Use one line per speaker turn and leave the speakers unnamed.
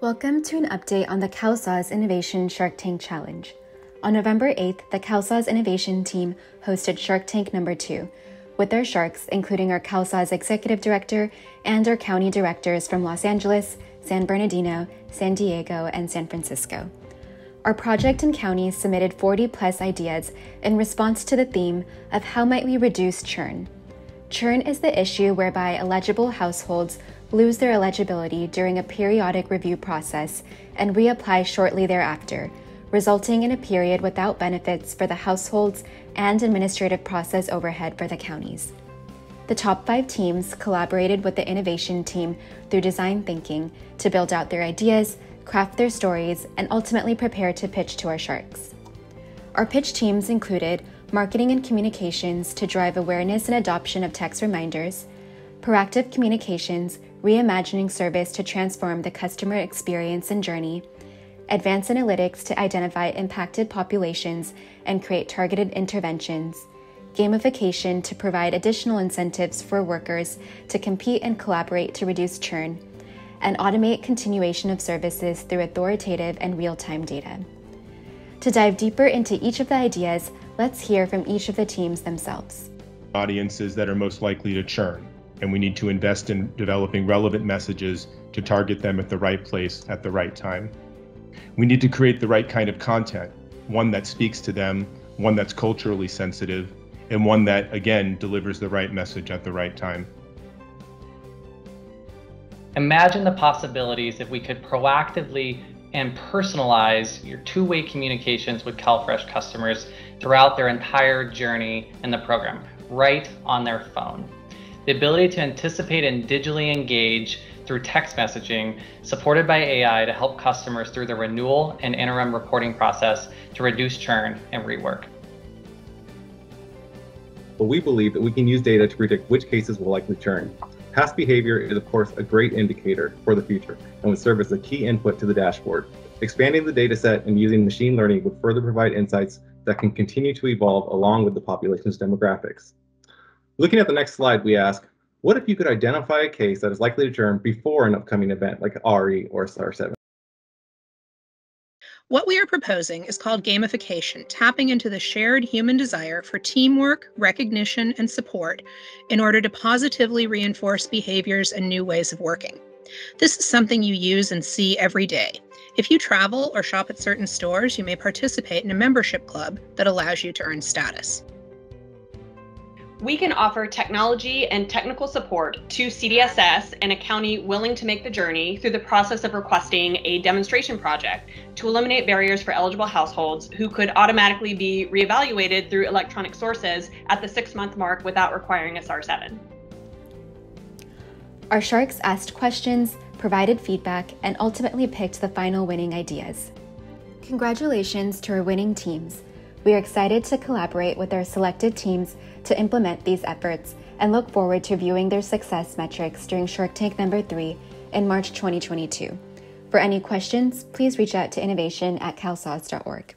Welcome to an update on the CalSAWS Innovation Shark Tank Challenge. On November 8th, the CalSAWS Innovation team hosted Shark Tank number 2 with their sharks, including our CalSAWS executive director and our county directors from Los Angeles, San Bernardino, San Diego, and San Francisco. Our project and county submitted 40 plus ideas in response to the theme of how might we reduce churn. Churn is the issue whereby eligible households lose their eligibility during a periodic review process and reapply shortly thereafter, resulting in a period without benefits for the households and administrative process overhead for the counties. The top five teams collaborated with the innovation team through design thinking to build out their ideas, craft their stories, and ultimately prepare to pitch to our sharks. Our pitch teams included marketing and communications to drive awareness and adoption of text reminders, proactive communications, reimagining service to transform the customer experience and journey, advanced analytics to identify impacted populations and create targeted interventions, gamification to provide additional incentives for workers to compete and collaborate to reduce churn, and automate continuation of services through authoritative and real time data. To dive deeper into each of the ideas, let's hear from each of the teams themselves.
Audiences that are most likely to churn, and we need to invest in developing relevant messages to target them at the right place at the right time. We need to create the right kind of content, one that speaks to them, one that's culturally sensitive, and one that, again, delivers the right message at the right time.
Imagine the possibilities if we could proactively and personalize your two-way communications with CalFresh customers throughout their entire journey in the program, right on their phone. The ability to anticipate and digitally engage through text messaging supported by AI to help customers through the renewal and interim reporting process to reduce churn and rework.
But we believe that we can use data to predict which cases will likely churn. Past behavior is, of course, a great indicator for the future and would serve as a key input to the dashboard. Expanding the data set and using machine learning would further provide insights that can continue to evolve along with the population's demographics. Looking at the next slide, we ask, what if you could identify a case that is likely to churn before an upcoming event like RE or SAR 7?
What we are proposing is called gamification, tapping into the shared human desire for teamwork, recognition, and support in order to positively reinforce behaviors and new ways of working. This is something you use and see every day. If you travel or shop at certain stores, you may participate in a membership club that allows you to earn status
we can offer technology and technical support to CDSS and a county willing to make the journey through the process of requesting a demonstration project to eliminate barriers for eligible households who could automatically be reevaluated through electronic sources at the six month mark without requiring a SAR 7.
Our sharks asked questions, provided feedback, and ultimately picked the final winning ideas. Congratulations to our winning teams. We are excited to collaborate with our selected teams to implement these efforts and look forward to viewing their success metrics during Shark Tank number 3 in March 2022. For any questions, please reach out to innovation at calsaws.org.